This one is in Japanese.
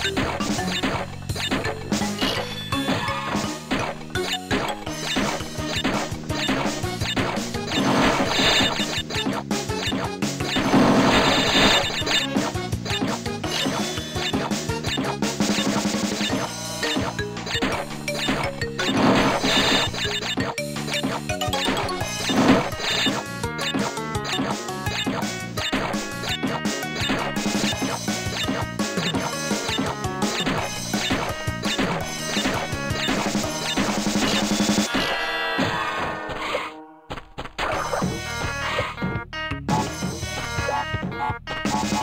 Thank you.